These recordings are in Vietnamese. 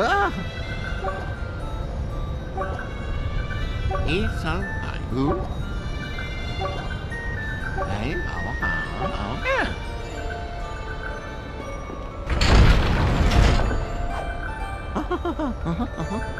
Ah. Isang tayo. Ha ha ha ha ha ha.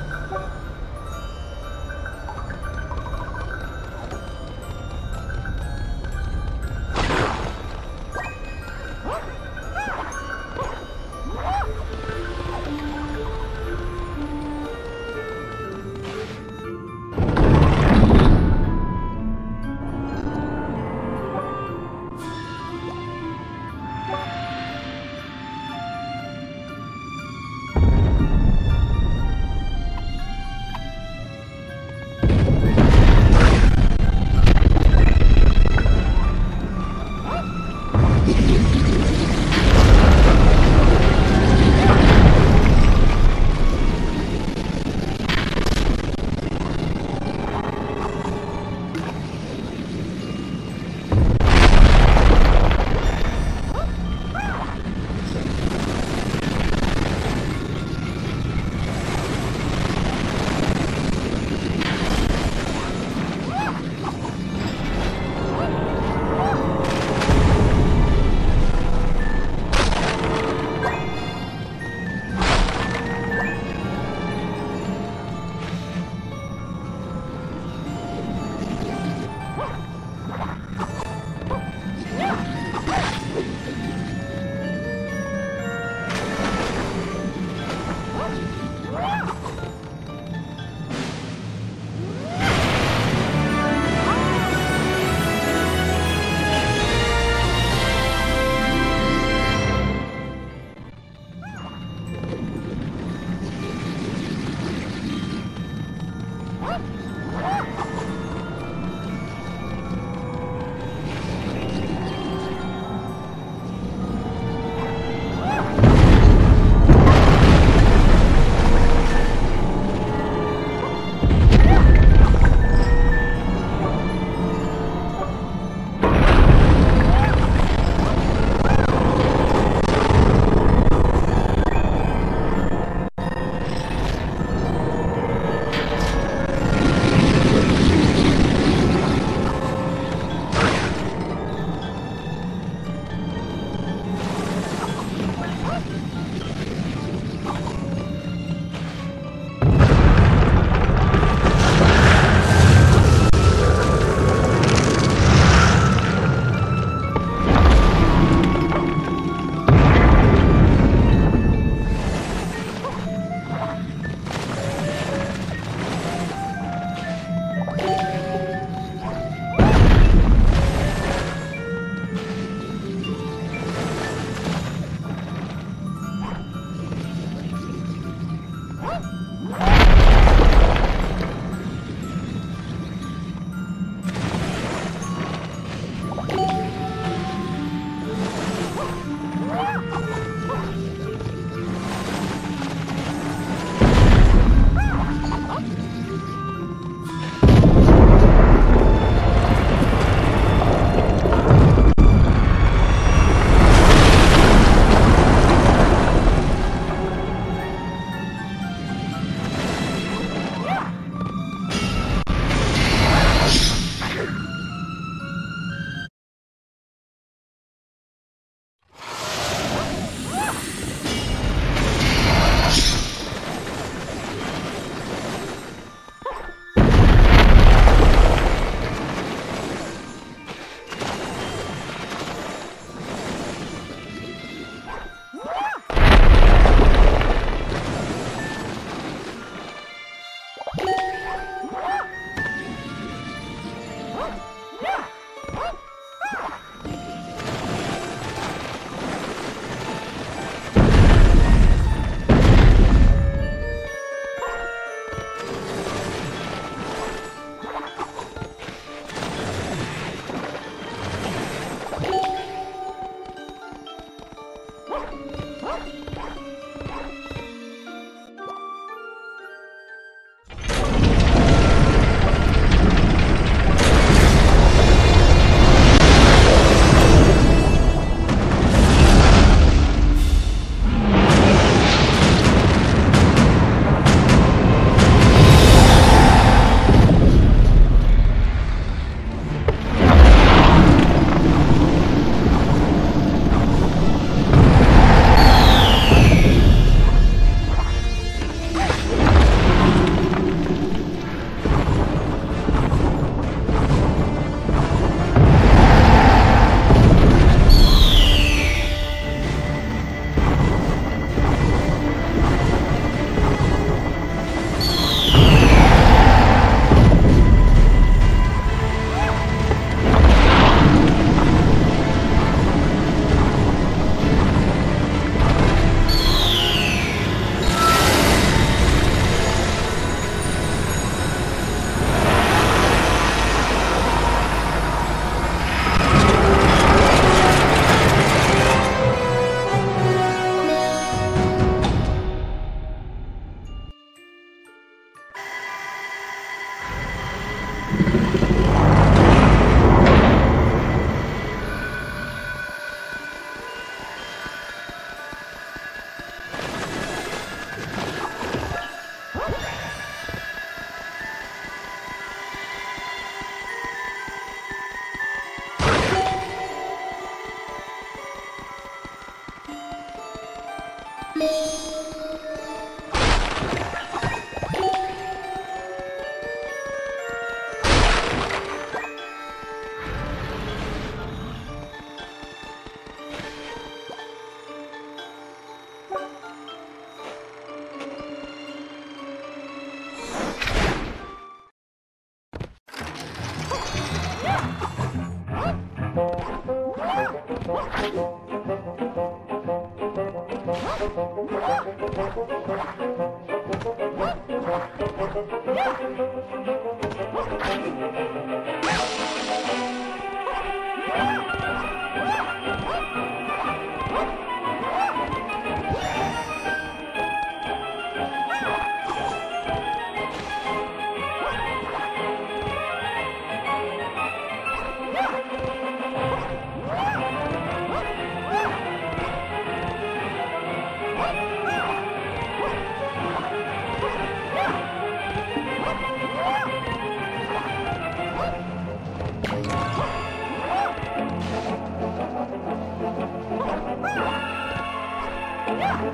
Huh?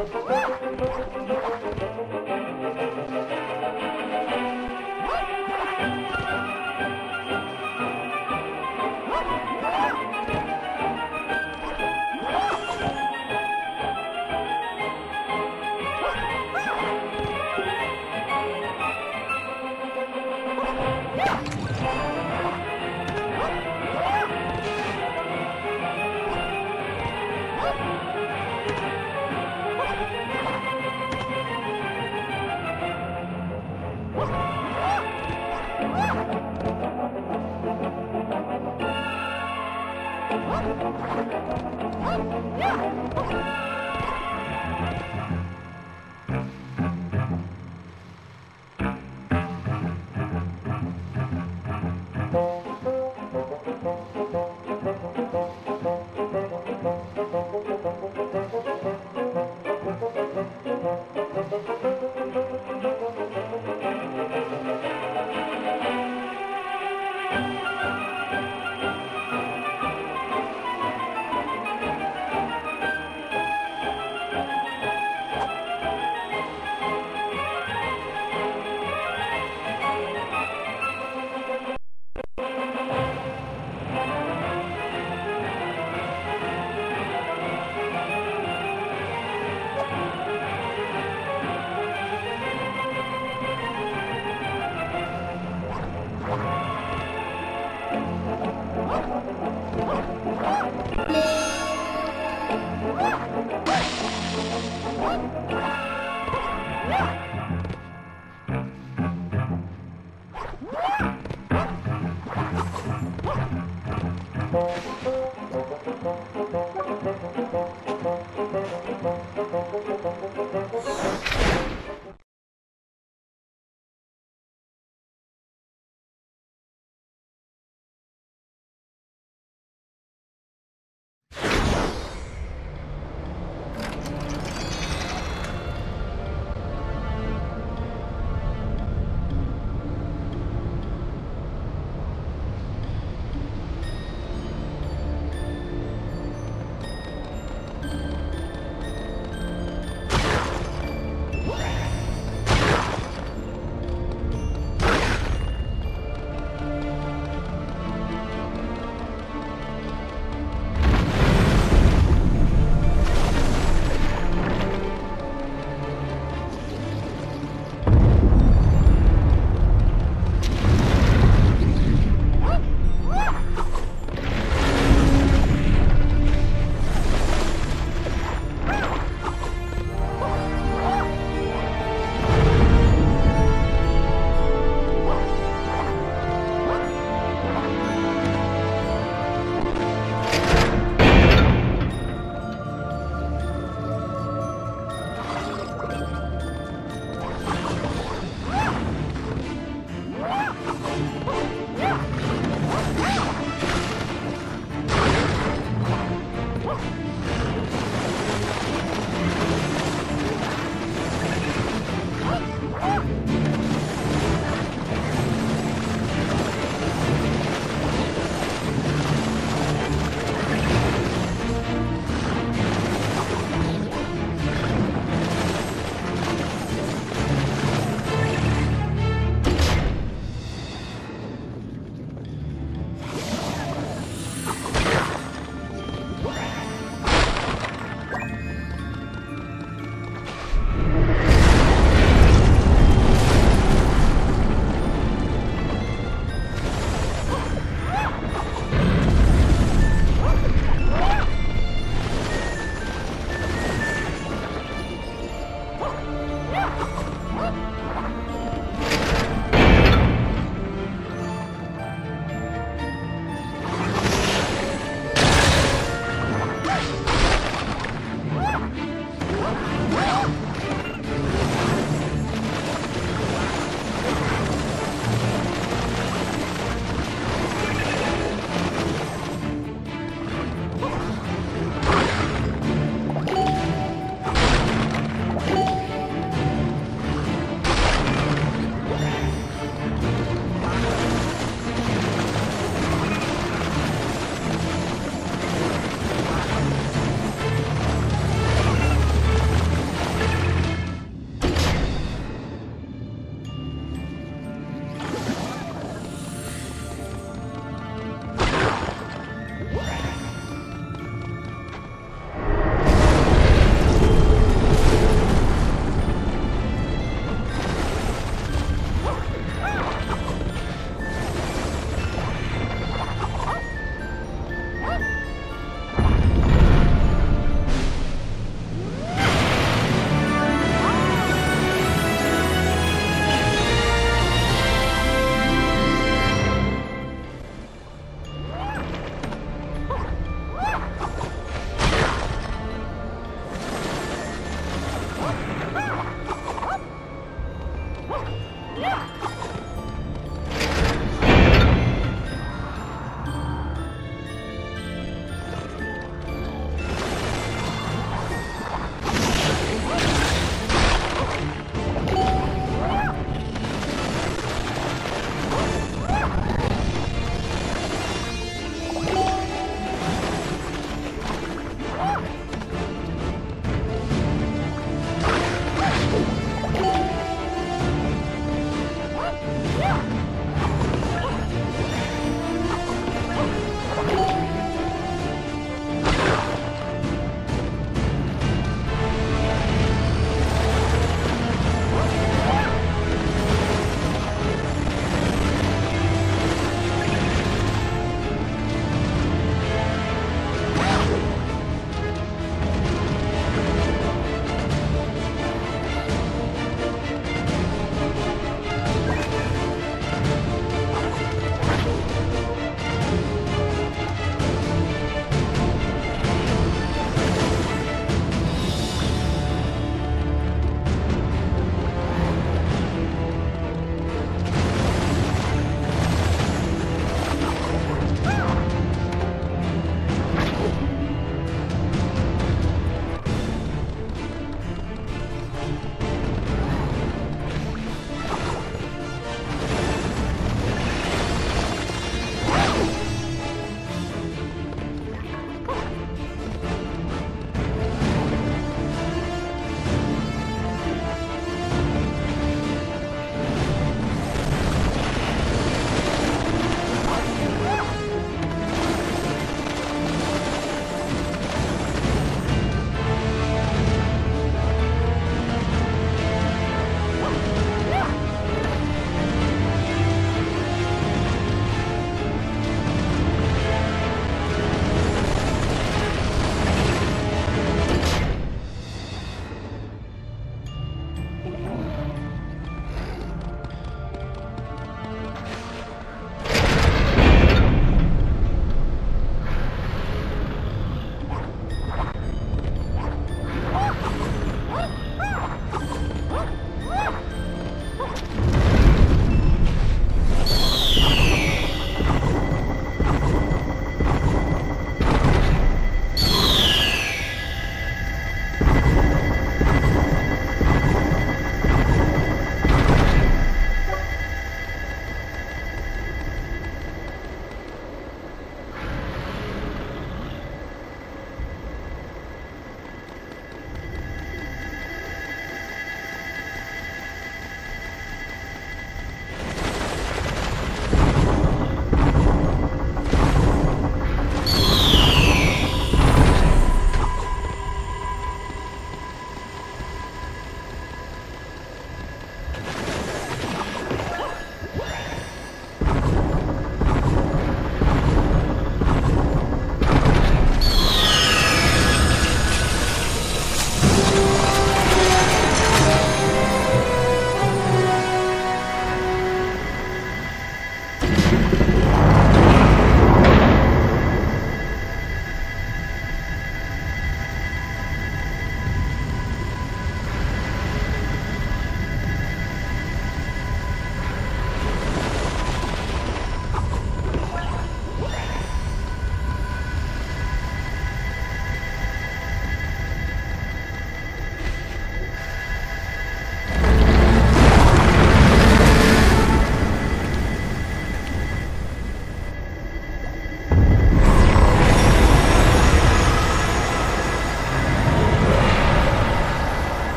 Oh,